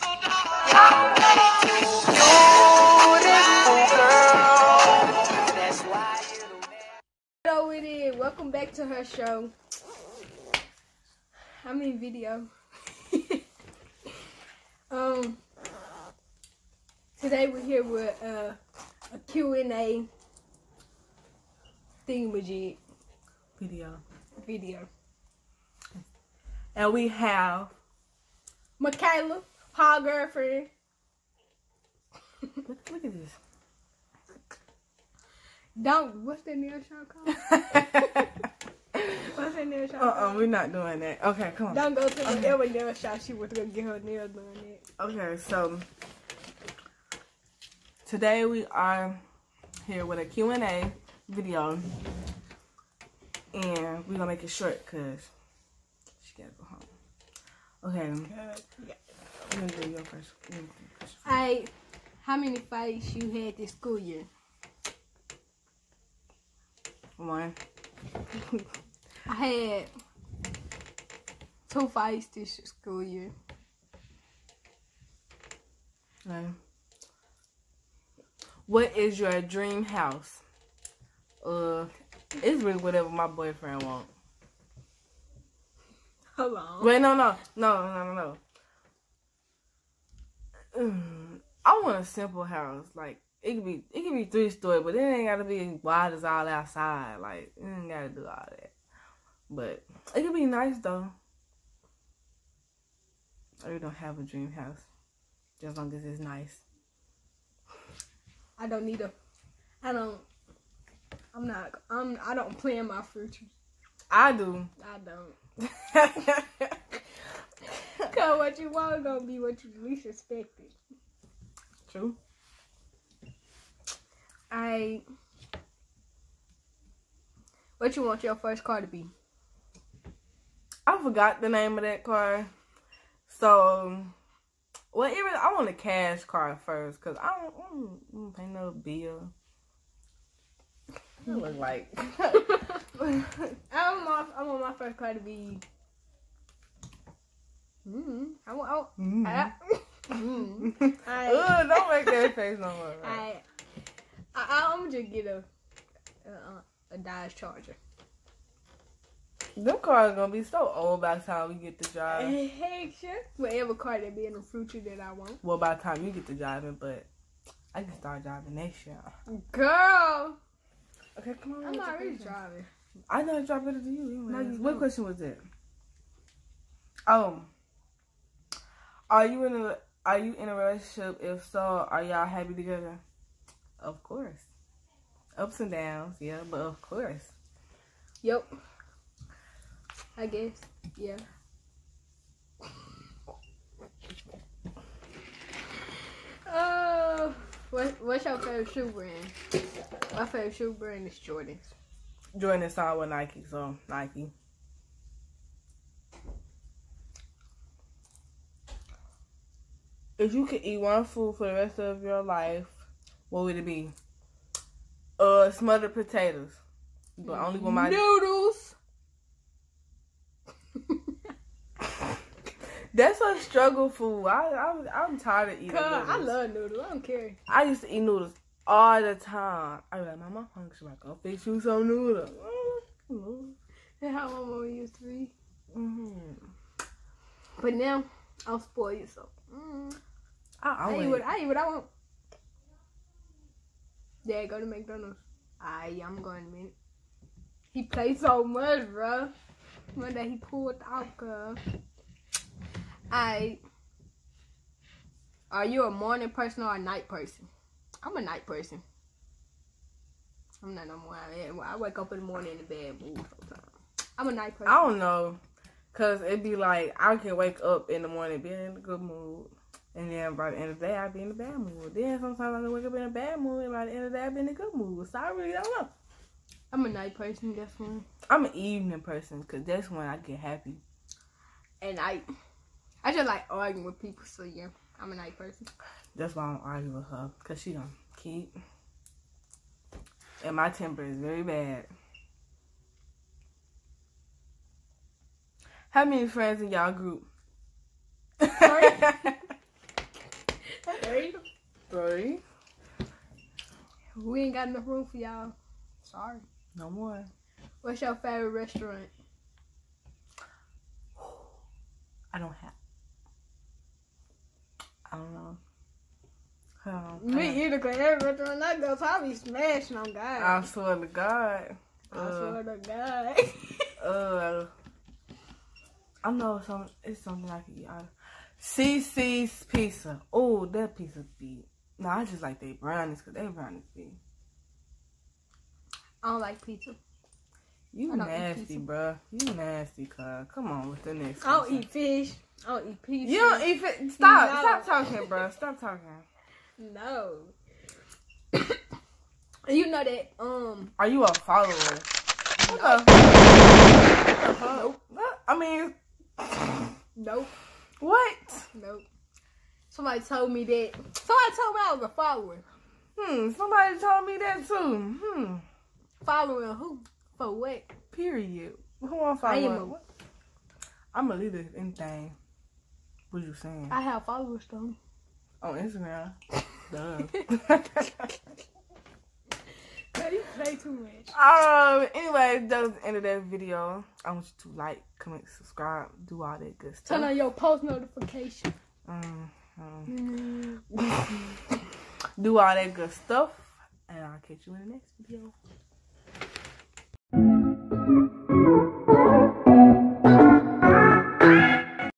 Hello, it is. Welcome back to her show. I'm in video. um, today we're here with uh, a Q&A thingamajig video. video. And we have Michaela, Paul girlfriend. look, look at this. Don't, what's that nail shop called? What's that nail shop uh called? uh, we're not doing that. Okay, come on. Don't go to whatever nail shop she was gonna get her nails done. Okay, so today we are here with a Q&A video. And we're gonna make it short because she gotta go home. Okay, Yeah. I'm gonna do your first. you your first. I, how many fights you had this school year? One. I had two fights this school year. Okay. What is your dream house? Uh, it's really whatever my boyfriend want. Hold on. Wait, no, no, no, no, no, no. I want a simple house. Like it could be, it could be three story, but it ain't gotta be as wide as all outside. Like it ain't gotta do all that. But it could be nice though. I really don't have a dream house, just as long as it's nice. I don't need a. I don't. I'm not. I'm. I don't plan my future. I do. I don't. Cause what you want gonna be what you least expected. True. I. What you want your first car to be? I forgot the name of that car. So, well, even I want a cash car first because I don't, I don't, I don't pay no bill. I look like. I want my. I want my first car to be. Mm, I want. mm. I, mm, I, Ugh, don't make that face no more. I, I, I'm just get a, a, a Dodge Charger. Them cars gonna be so old by the time we get to drive. Heck, sure. Whatever car that be in the future that I want. Well, by the time you get to driving, but I can start driving next year. Girl, Okay, come on. I'm already driving. I know I drive better than you. No, you what question was that? Oh, are you in a are you in a relationship? If so, are y'all happy together? Of course. Ups and downs, yeah, but of course. Yep. I guess. Yeah. Oh, what, what's your favorite shoe brand? My favorite shoe brand is Jordans. Jordan signed with Nike, so Nike. If you could eat one food for the rest of your life, what would it be? Uh, smothered potatoes. But only with my noodles. That's a struggle food. I, I I'm tired of eating God, I love noodles. I don't care. I used to eat noodles all the time. I be like, Mama, I'm hungry. She's like, I'll fix you some noodles. That's how my mom used to be. Mm-hmm. But now, I'm spoiled, so. Mm, I I, eat what, I eat what I want. Dad, go to McDonald's. I I'm going in a. He plays so much, bro. One day he pulled out, girl. I. Are you a morning person or a night person? I'm a night person. I'm not no more. I, I wake up in the morning in a bad mood sometimes. I'm a night person. I don't know. Cause it'd be like I can wake up in the morning, be in a good mood, and then by the end of the day I'd be in a bad mood. Then sometimes I can wake up in a bad mood, and by the end of the day I'd be in a good mood. So I really don't know. I'm a night person. That's one. I'm an evening person, cause that's when I get happy. And I, I just like arguing with people. So yeah, I'm a night person. That's why I don't argue with her, cause she don't keep. And my temper is very bad. How many friends in y'all group? Three. We ain't got enough room for y'all. Sorry. No more. What's your favorite restaurant? I don't have. I don't know. I don't know. Me either, cause every restaurant I go, probably smashing on God. I swear to God. I uh, swear to God. uh, I know some. It's something I can eat out of. CiCi's pizza. Oh, that pizza be. No, I just like they brownies because they brownies be. I don't like pizza. You I don't eat nasty, pizza. bruh. You nasty, cuz. Come on with the next. I don't question. eat fish. I don't eat pizza. You don't eat fit. Stop. No. Stop talking, bruh. Stop talking. No. you know that um Are you a follower? What No. the? What the fuck? What? I mean, nope what? nope. Somebody told me that. Somebody told me I was a follower. Hmm. Somebody told me that too. Hmm. Following who? For what? Period. Who want to I'm a- What? I'm a leader. in Anything. What you saying? I have followers though. On Instagram. Duh. God, you play too much. Um. Anyway, that was the end of that video. I want you to like, comment, subscribe, do all that good stuff. Turn on your post notification. Um, um, do all that good stuff, and I'll catch you in the next video.